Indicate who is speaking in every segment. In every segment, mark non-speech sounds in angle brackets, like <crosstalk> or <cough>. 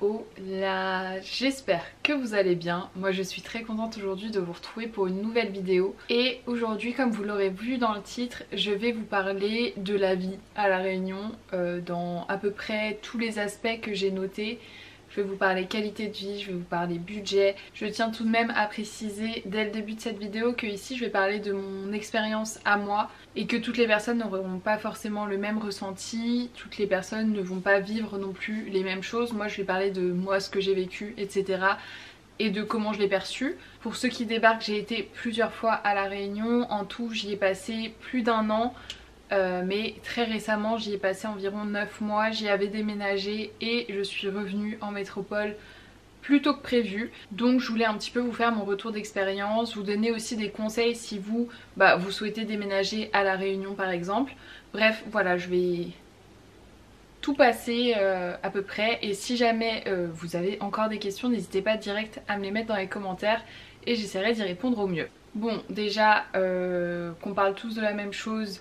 Speaker 1: Hola, j'espère que vous allez bien. Moi je suis très contente aujourd'hui de vous retrouver pour une nouvelle vidéo. Et aujourd'hui comme vous l'aurez vu dans le titre, je vais vous parler de la vie à La Réunion euh, dans à peu près tous les aspects que j'ai notés. Je vais vous parler qualité de vie, je vais vous parler budget. Je tiens tout de même à préciser dès le début de cette vidéo que ici je vais parler de mon expérience à moi et que toutes les personnes n'auront pas forcément le même ressenti, toutes les personnes ne vont pas vivre non plus les mêmes choses. Moi je vais parler de moi, ce que j'ai vécu, etc et de comment je l'ai perçu. Pour ceux qui débarquent, j'ai été plusieurs fois à La Réunion. En tout, j'y ai passé plus d'un an. Euh, mais très récemment j'y ai passé environ 9 mois, j'y avais déménagé et je suis revenue en métropole plus tôt que prévu. Donc je voulais un petit peu vous faire mon retour d'expérience vous donner aussi des conseils si vous bah, vous souhaitez déménager à la Réunion par exemple. Bref voilà je vais tout passer euh, à peu près. Et si jamais euh, vous avez encore des questions n'hésitez pas direct à me les mettre dans les commentaires et j'essaierai d'y répondre au mieux. Bon déjà qu'on parle tous de la même chose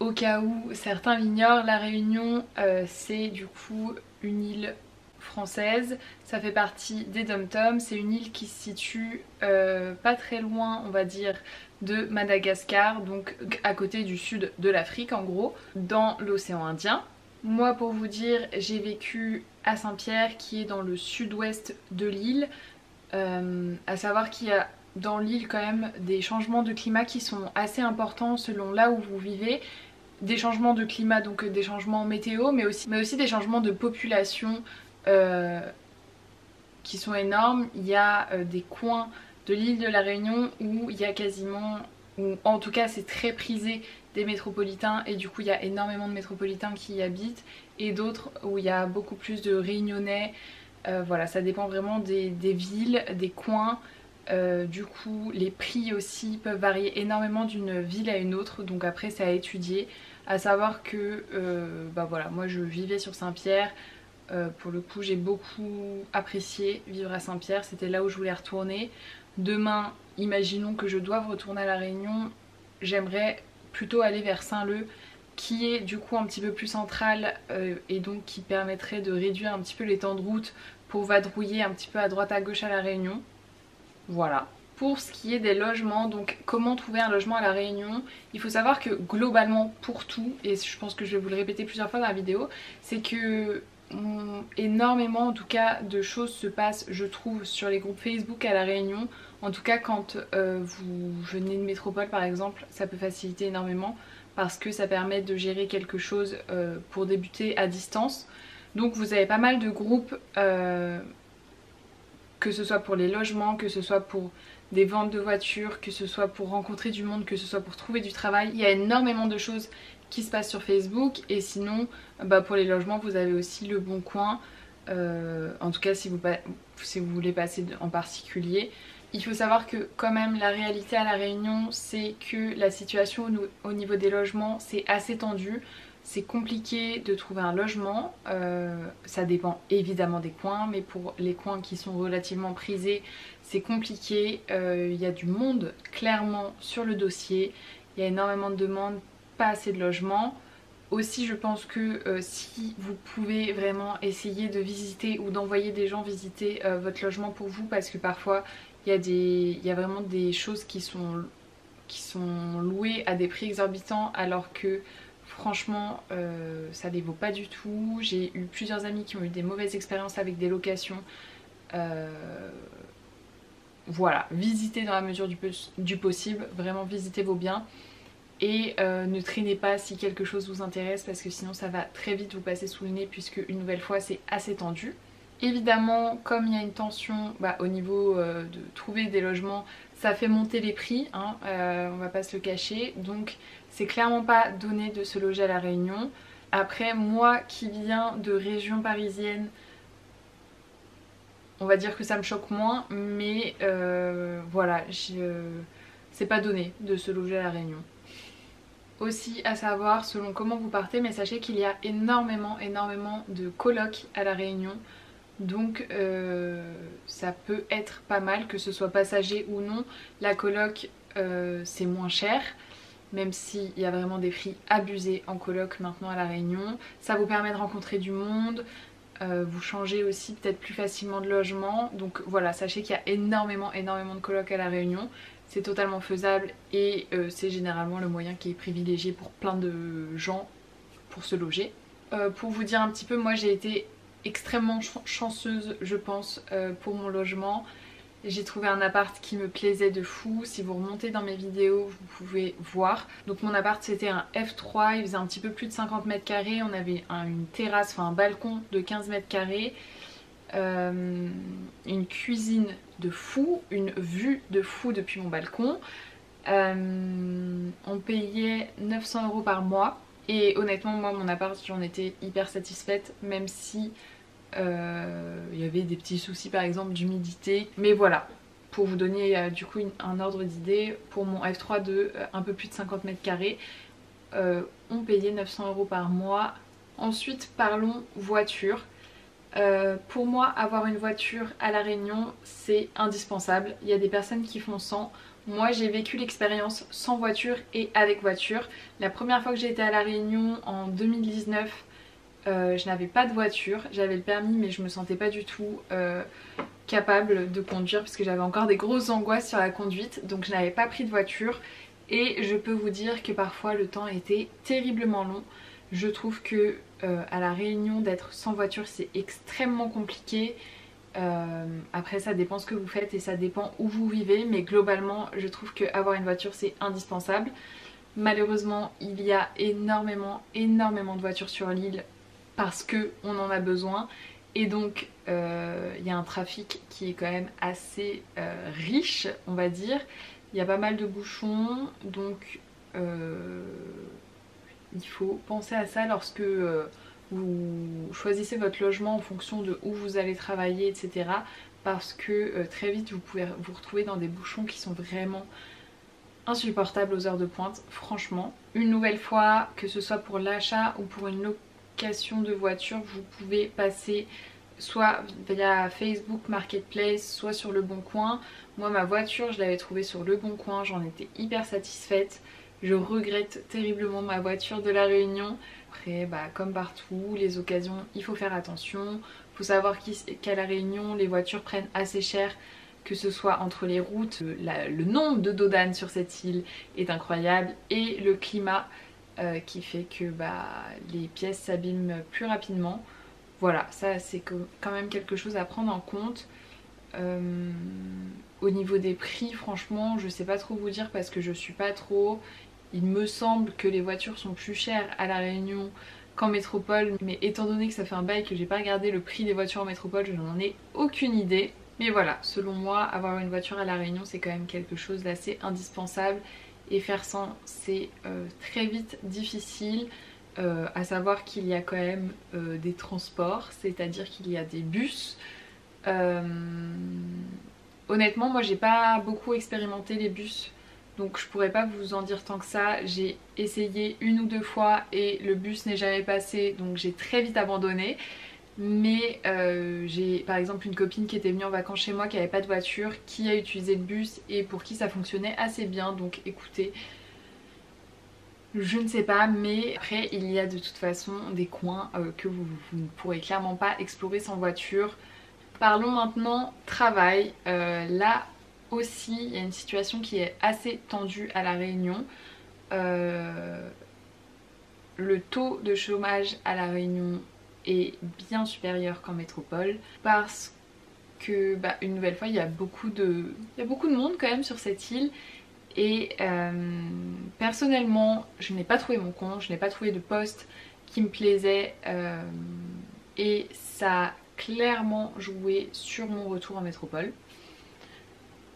Speaker 1: au cas où certains l'ignorent, la Réunion euh, c'est du coup une île française, ça fait partie des Dom Tom, c'est une île qui se situe euh, pas très loin on va dire de Madagascar, donc à côté du sud de l'Afrique en gros, dans l'océan Indien. Moi pour vous dire j'ai vécu à Saint-Pierre qui est dans le sud-ouest de l'île, euh, à savoir qu'il y a dans l'île quand même des changements de climat qui sont assez importants selon là où vous vivez des changements de climat, donc euh, des changements météo, mais aussi, mais aussi des changements de population euh, qui sont énormes. Il y a euh, des coins de l'île de la Réunion où il y a quasiment, ou en tout cas c'est très prisé des métropolitains et du coup il y a énormément de métropolitains qui y habitent et d'autres où il y a beaucoup plus de réunionnais. voilà, ça dépend vraiment des, villes, des coins. Du coup les prix aussi peuvent varier énormément d'une ville à une autre donc après c'est à étudier à savoir que euh, bah voilà, moi je vivais sur Saint-Pierre. Euh, pour le coup j'ai beaucoup apprécié vivre à Saint-Pierre, c'était là où je voulais retourner. Demain, imaginons que je doive retourner à La Réunion, j'aimerais plutôt aller vers Saint-Leu qui est du coup un petit peu plus central euh, et donc qui permettrait de réduire un petit peu les temps de route pour vadrouiller un petit peu à droite à gauche à La Réunion. Voilà pour ce qui est des logements, donc comment trouver un logement à La Réunion, il faut savoir que globalement pour tout, et je pense que je vais vous le répéter plusieurs fois dans la vidéo, c'est que énormément en tout cas de choses se passent je trouve sur les groupes Facebook à La Réunion. En tout cas quand euh, vous venez de métropole par exemple, ça peut faciliter énormément parce que ça permet de gérer quelque chose euh, pour débuter à distance. Donc vous avez pas mal de groupes, euh, que ce soit pour les logements, que ce soit pour des ventes de voitures, que ce soit pour rencontrer du monde, que ce soit pour trouver du travail. Il y a énormément de choses qui se passent sur Facebook. Et sinon bah, pour les logements vous avez aussi le bon coin. Euh, en tout cas si vous, si vous voulez passer en particulier. Il faut savoir que quand même la réalité à la Réunion c'est que la situation au niveau des logements c'est assez tendu c'est compliqué de trouver un logement, euh, ça dépend évidemment des coins, mais pour les coins qui sont relativement prisés, c'est compliqué. Euh, il y a du monde clairement sur le dossier, il y a énormément de demandes, pas assez de logements. Aussi je pense que euh, si vous pouvez vraiment essayer de visiter ou d'envoyer des gens visiter votre logement pour vous parce que parfois il y, a y a vraiment des choses qui sont, qui sont louées à des prix exorbitants alors que Franchement, euh, ça ne vaut pas du tout. J'ai eu plusieurs amis qui ont eu des mauvaises expériences avec des locations. Euh, voilà, visitez dans la mesure du, possible, vraiment visitez vos biens. Et euh, ne traînez pas si quelque chose vous intéresse parce que sinon ça va très vite vous passer sous le nez puisque une nouvelle fois c'est assez tendu. Évidemment, comme il y a une tension bah, au niveau de trouver des logements, ça fait monter les prix, hein, on va pas se le cacher. Donc c'est clairement pas donné de se loger à la Réunion. Après, moi qui viens de région parisienne, on va dire que ça me choque moins, mais euh, voilà, c'est pas donné de se loger à la Réunion. Aussi à savoir selon comment vous partez, mais sachez qu'il y a énormément, énormément de colocs à la Réunion. Donc euh, ça peut être pas mal, que ce soit passager ou non. La coloc euh, c'est moins cher même s'il y a vraiment des prix abusés en coloc maintenant à La Réunion. Ça vous permet de rencontrer du monde. vous changez aussi peut-être plus facilement de logement. Donc voilà, sachez qu'il y a énormément, énormément de colocs à La Réunion. C'est totalement faisable et c'est généralement le moyen qui est privilégié pour plein de gens pour se loger. pour vous dire un petit peu, moi j'ai été extrêmement chanceuse je pense pour mon logement. J'ai trouvé un appart qui me plaisait de fou. Si vous remontez dans mes vidéos, vous pouvez voir. Donc mon appart c'était un F3, il faisait un petit peu plus de 50 mètres carrés. On avait une terrasse, enfin un balcon de 15 mètres carrés. Euh, une cuisine de fou, une vue de fou depuis mon balcon. Euh, on payait 900 euros par mois. Et honnêtement, moi, mon appart, j'en étais hyper satisfaite, même si euh, il y avait des petits soucis par exemple d'humidité. Mais voilà, pour vous donner euh, du coup un ordre d'idée, pour mon F3 de euh, un peu plus de 50 mètres carrés, on payait 900 euros par mois. Ensuite parlons voiture. pour moi avoir une voiture à la Réunion c'est indispensable. Il y a des personnes qui font sans. Moi j'ai vécu l'expérience sans voiture et avec voiture. La première fois que j'ai été à la Réunion en 2019 euh, je n'avais pas de voiture, j'avais le permis mais je me sentais pas du tout euh, capable de conduire parce que j'avais encore des grosses angoisses sur la conduite donc je n'avais pas pris de voiture et je peux vous dire que parfois le temps était terriblement long. Je trouve que euh, à la réunion d'être sans voiture c'est extrêmement compliqué. Après ça dépend ce que vous faites et ça dépend où vous vivez mais globalement je trouve qu'avoir une voiture c'est indispensable. Malheureusement il y a énormément énormément de voitures sur l'île parce qu'on en a besoin et donc euh, il y a un trafic qui est quand même assez euh, riche on va dire. Il y a pas mal de bouchons donc euh, il faut penser à ça lorsque vous choisissez votre logement en fonction de où vous allez travailler etc. Parce que très vite vous pouvez vous retrouver dans des bouchons qui sont vraiment insupportables aux heures de pointe franchement. Une nouvelle fois que ce soit pour l'achat ou pour une location de voiture, vous pouvez passer soit via Facebook Marketplace, soit sur Le Bon Coin. Moi ma voiture je l'avais trouvée sur Le Bon Coin, j'en étais hyper satisfaite. Je regrette terriblement ma voiture de la Réunion. Après bah, comme partout, les occasions il faut faire attention. faut savoir qu'à la Réunion les voitures prennent assez cher que ce soit entre les routes, le nombre de dodanes sur cette île est incroyable et le climat euh, qui fait que bah, les pièces s'abîment plus rapidement. Voilà, ça c'est quand même quelque chose à prendre en compte. Euh, au niveau des prix, franchement, je sais pas trop vous dire parce que je suis pas trop. Il me semble que les voitures sont plus chères à La Réunion qu'en métropole, mais étant donné que ça fait un bail que j'ai pas regardé le prix des voitures en métropole, je n'en ai aucune idée. Mais voilà, selon moi, avoir une voiture à La Réunion, c'est quand même quelque chose d'assez indispensable et faire sans c'est euh, très vite difficile. Euh, à savoir qu'il y a quand même euh, des transports, c'est-à-dire qu'il y a des bus. honnêtement, moi j'ai pas beaucoup expérimenté les bus, donc je pourrais pas vous en dire tant que ça. J'ai essayé une ou deux fois et le bus n'est jamais passé, donc j'ai très vite abandonné mais euh, j'ai par exemple une copine qui était venue en vacances chez moi qui avait pas de voiture, qui a utilisé le bus et pour qui ça fonctionnait assez bien donc écoutez je ne sais pas mais après il y a de toute façon des coins euh, que vous, ne pourrez clairement pas explorer sans voiture. Parlons maintenant travail, euh, là aussi il y a une situation qui est assez tendue à la Réunion. le taux de chômage à la Réunion est bien supérieur qu'en métropole parce que bah, une nouvelle fois il y a beaucoup de il y a beaucoup de monde quand même sur cette île et euh, personnellement je n'ai pas trouvé mon compte, je n'ai pas trouvé de poste qui me plaisait euh, et ça a clairement joué sur mon retour en métropole.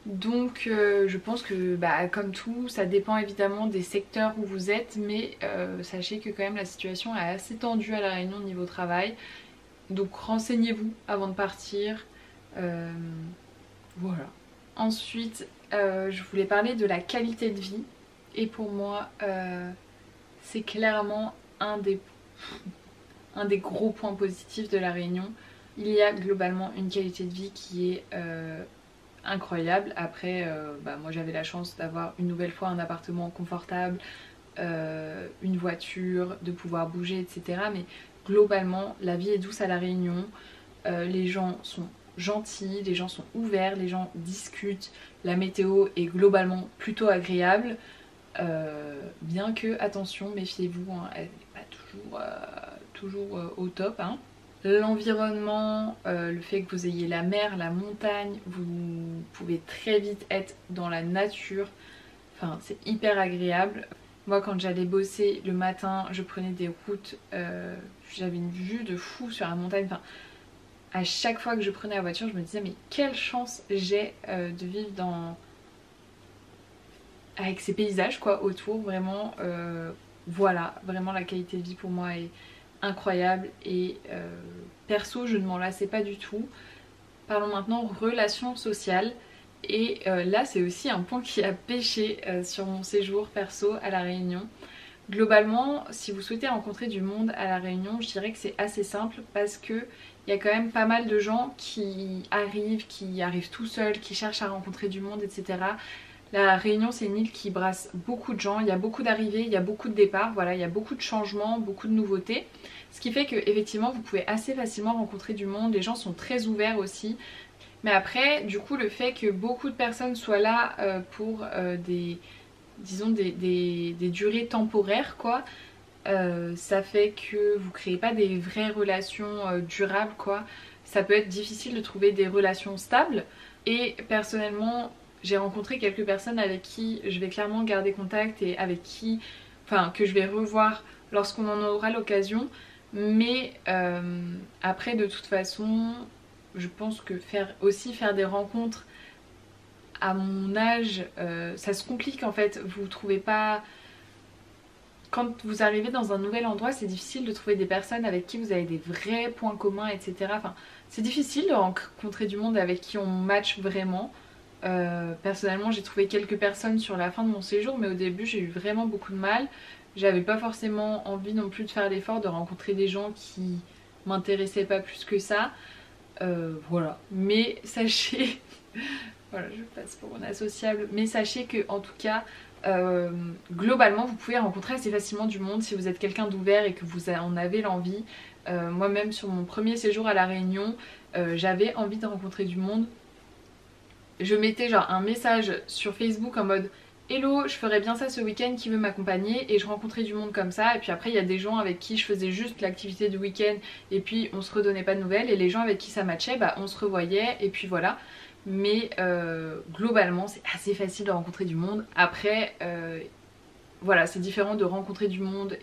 Speaker 1: Donc euh, je pense que bah, comme tout, ça dépend évidemment des secteurs où vous êtes, mais euh, sachez que quand même la situation est assez tendue à la Réunion au niveau travail. Donc renseignez-vous avant de partir. Euh, voilà. Ensuite, je voulais parler de la qualité de vie. Et pour moi, c'est clairement un des, <laughs> un des gros points positifs de la Réunion. Il y a globalement une qualité de vie qui est incroyable. Après, euh, bah, moi j'avais la chance d'avoir une nouvelle fois un appartement confortable, euh, une voiture, de pouvoir bouger, etc. Mais globalement la vie est douce à la Réunion, euh, les gens sont gentils, les gens sont ouverts, les gens discutent, la météo est globalement plutôt agréable. Bien que, attention, méfiez-vous, hein, elle n'est pas toujours, toujours au top. Hein. L'environnement, le fait que vous ayez la mer, la montagne, vous pouvez très vite être dans la nature. Enfin, c'est hyper agréable. Moi quand j'allais bosser le matin, je prenais des routes, euh, j'avais une vue de fou sur la montagne. Enfin, à chaque fois que je prenais la voiture, je me disais mais quelle chance j'ai euh, de vivre dans avec ces paysages quoi autour. Vraiment, euh, voilà, vraiment la qualité de vie pour moi est incroyable et perso je ne m'en lassais pas du tout. Parlons maintenant relations sociales. Et euh, là c'est aussi un point qui a pêché euh, sur mon séjour perso à la Réunion. Globalement, si vous souhaitez rencontrer du monde à la Réunion, je dirais que c'est assez simple parce que il y a quand même pas mal de gens qui arrivent, qui arrivent tout seuls, qui cherchent à rencontrer du monde, etc. La Réunion c'est une île qui brasse beaucoup de gens, il y a beaucoup d'arrivées, il y a beaucoup de départs, voilà, il y a beaucoup de changements, beaucoup de nouveautés. Ce qui fait que effectivement vous pouvez assez facilement rencontrer du monde, les gens sont très ouverts aussi. Mais après, du coup, le fait que beaucoup de personnes soient là euh, pour euh, des, disons, des, durées temporaires, quoi, euh, ça fait que vous créez pas des vraies relations durables, quoi. Ça peut être difficile de trouver des relations stables. Et personnellement, j'ai rencontré quelques personnes avec qui je vais clairement garder contact et avec qui, enfin, que je vais revoir lorsqu'on en aura l'occasion. Mais après, de toute façon, je pense que faire aussi faire des rencontres à mon âge, euh, ça se complique en fait. Vous trouvez pas. Quand vous arrivez dans un nouvel endroit, c'est difficile de trouver des personnes avec qui vous avez des vrais points communs, etc. Enfin, c'est difficile de rencontrer du monde avec qui on match vraiment. Euh, personnellement, j'ai trouvé quelques personnes sur la fin de mon séjour, mais au début, j'ai eu vraiment beaucoup de mal. J'avais pas forcément envie non plus de faire l'effort de rencontrer des gens qui m'intéressaient pas plus que ça. Euh, voilà. Mais sachez, <laughs> voilà, je passe pour un associable, mais sachez que en tout cas, euh, globalement, vous pouvez rencontrer assez facilement du monde si vous êtes quelqu'un d'ouvert et que vous en avez l'envie. Moi-même, sur mon premier séjour à La Réunion, j'avais envie de rencontrer du monde. Je mettais genre un message sur Facebook en mode Hello, je ferais bien ça ce week-end, qui veut m'accompagner? Et je rencontrais du monde comme ça. Et puis après, il y a des gens avec qui je faisais juste l'activité du week-end et puis on se redonnait pas de nouvelles. Et les gens avec qui ça matchait, bah on se revoyait et puis voilà. Mais euh, globalement, c'est assez facile de rencontrer du monde. Après, euh, voilà, c'est différent de rencontrer du monde,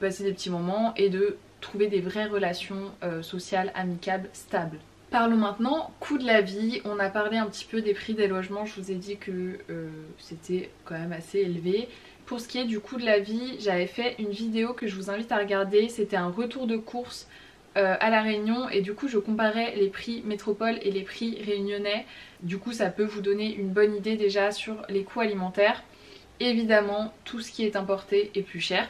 Speaker 1: passer des petits moments et de trouver des vraies relations euh, sociales, amicales, stables. Parlons maintenant coût de la vie. On a parlé un petit peu des prix des logements. Je vous ai dit que euh, c'était quand même assez élevé. Pour ce qui est du coût de la vie, j'avais fait une vidéo que je vous invite à regarder. C'était un retour de course euh, à la Réunion et du coup je comparais les prix métropole et les prix réunionnais. Du coup ça peut vous donner une bonne idée déjà sur les coûts alimentaires. Évidemment tout ce qui est importé est plus cher.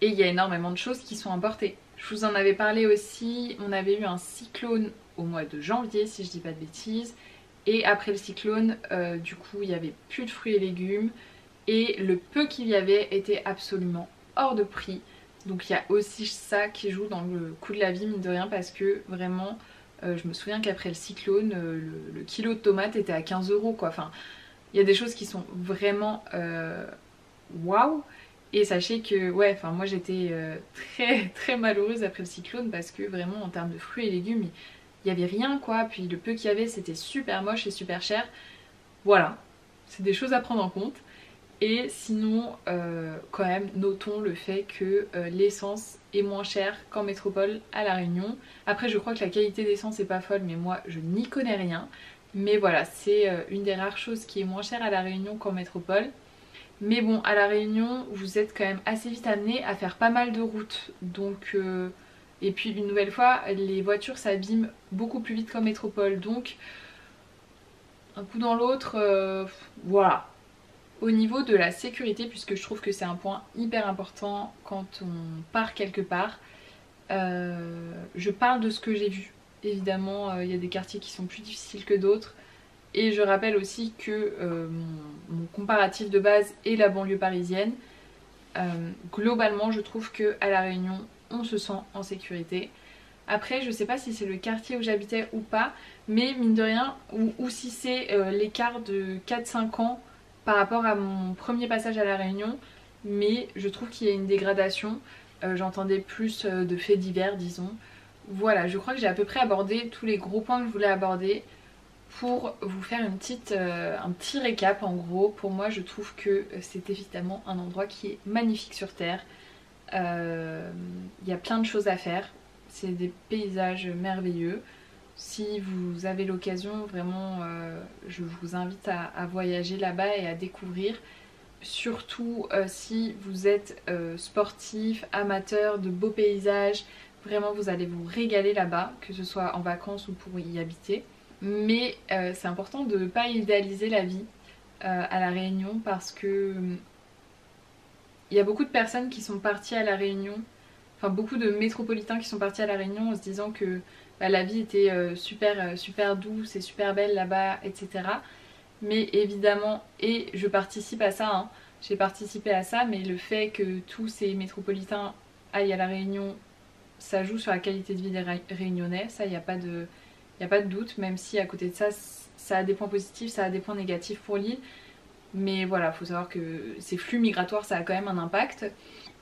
Speaker 1: Et il y a énormément de choses qui sont importées. Je vous en avais parlé aussi, on avait eu un cyclone au mois de janvier si je dis pas de bêtises. Et après le cyclone, euh, du coup il y avait plus de fruits et légumes. Et le peu qu'il y avait était absolument hors de prix. Donc il y a aussi ça qui joue dans le coût de la vie, mine de rien, parce que vraiment, euh, je me souviens qu'après le cyclone, euh, le, kilo de tomates était à 15 euros. Enfin, il y a des choses qui sont vraiment waouh. Et sachez que, ouais, enfin moi j'étais euh, <laughs> très très malheureuse après le cyclone parce que vraiment en termes de fruits et légumes, il n'y avait rien quoi. Puis le peu qu'il y avait c'était super moche et super cher. Voilà, c'est des choses à prendre en compte. Et sinon, euh, quand même, notons le fait que euh, l'essence est moins chère qu'en métropole à La Réunion. Après, je crois que la qualité d'essence est pas folle, mais moi, je n'y connais rien. Mais voilà, c'est une des rares choses qui est moins chère à La Réunion qu'en métropole. Mais bon, à la Réunion, vous êtes quand même assez vite amené à faire pas mal de routes. Donc, euh, et puis une nouvelle fois, les voitures s'abîment beaucoup plus vite qu'en métropole. Donc, un coup dans l'autre, euh, voilà. Au niveau de la sécurité, puisque je trouve que c'est un point hyper important quand on part quelque part, euh, je parle de ce que j'ai vu. Évidemment, il y a des quartiers qui sont plus difficiles que d'autres. Et je rappelle aussi que euh, mon, comparatif de base est la banlieue parisienne. Euh, globalement, je trouve que à La Réunion, on se sent en sécurité. Après, je sais pas si c'est le quartier où j'habitais ou pas, mais mine de rien, ou, si c'est euh, l'écart de 4-5 ans par rapport à mon premier passage à La Réunion, mais je trouve qu'il y a une dégradation. J'entendais plus de faits divers, disons. Voilà, je crois que j'ai à peu près abordé tous les gros points que je voulais aborder pour vous faire petite, un petit récap en gros. Pour moi, je trouve que c'est évidemment un endroit qui est magnifique sur Terre. Il y a plein de choses à faire c'est des paysages merveilleux. Si vous avez l'occasion, vraiment, euh, je vous invite à, voyager là-bas et à découvrir. Surtout euh, si vous êtes euh, sportif, amateur de beaux paysages, vraiment vous allez vous régaler là-bas, que ce soit en vacances ou pour y habiter. Mais c'est important de ne pas idéaliser la vie à la Réunion parce que il y a beaucoup de personnes qui sont parties à la Réunion beaucoup de métropolitains qui sont partis à La Réunion en se disant que bah, la vie était euh, super, euh, super douce et super belle là-bas, etc. Mais évidemment, et je participe à ça, hein, j'ai participé à ça, mais le fait que tous ces métropolitains aillent à La Réunion, ça joue sur la qualité de vie des Réunionnais, ça, il n'y a, pas de, a pas de doute, même si à côté de ça, ça a des points positifs, ça a des points négatifs pour l'île. Mais voilà, faut savoir que ces flux migratoires, ça a quand même un impact.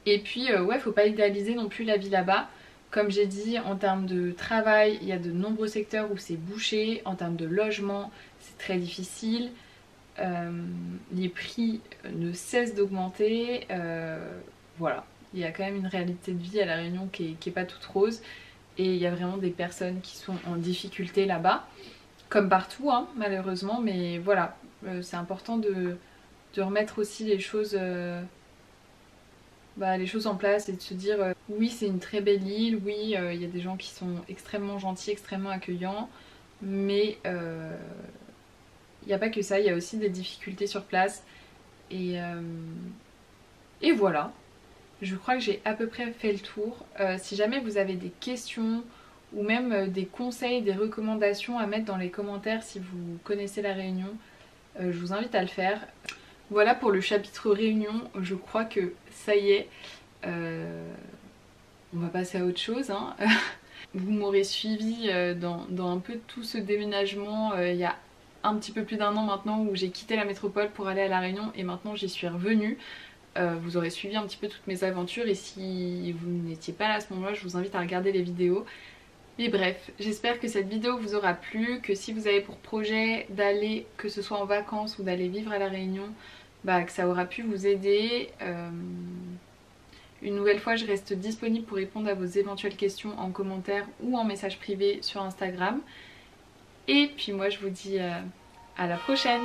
Speaker 1: Et puis euh, ouais, faut pas idéaliser non plus la vie là-bas. Comme j'ai dit, en termes de travail, il y a de nombreux secteurs où c'est bouché. En termes de logement, c'est très difficile. Euh, les prix ne cessent d'augmenter. Euh, voilà, il y a quand même une réalité de vie à La Réunion qui est, pas toute rose. Et il y a vraiment des personnes qui sont en difficulté là-bas. Comme partout, hein, malheureusement. Mais voilà, c'est important de, remettre aussi les choses bah, les choses en place et de se dire euh, oui c'est une très belle île, oui euh, il y a des gens qui sont extrêmement gentils, extrêmement accueillants, mais euh, il n'y a pas que ça, il y a aussi des difficultés sur place. Et, et voilà, je crois que j'ai à peu près fait le tour. si jamais vous avez des questions ou même des conseils, des recommandations à mettre dans les commentaires si vous connaissez la Réunion, je vous invite à le faire. Voilà pour le chapitre réunion, je crois que ça y est. Euh, on va passer à autre chose. Hein. <laughs> Vous m'aurez suivi euh, dans, un peu tout ce déménagement euh, il y a un petit peu plus d'un an maintenant où j'ai quitté la métropole pour aller à La Réunion et maintenant j'y suis revenue. Vous aurez suivi un petit peu toutes mes aventures et si vous n'étiez pas là à ce moment-là, je vous invite à regarder les vidéos. Mais bref, j'espère que cette vidéo vous aura plu, que si vous avez pour projet d'aller, que ce soit en vacances ou d'aller vivre à La Réunion, bah, que ça aura pu vous aider. Euh, une nouvelle fois, je reste disponible pour répondre à vos éventuelles questions en commentaire ou en message privé sur Instagram. Et puis moi, je vous dis euh, à la prochaine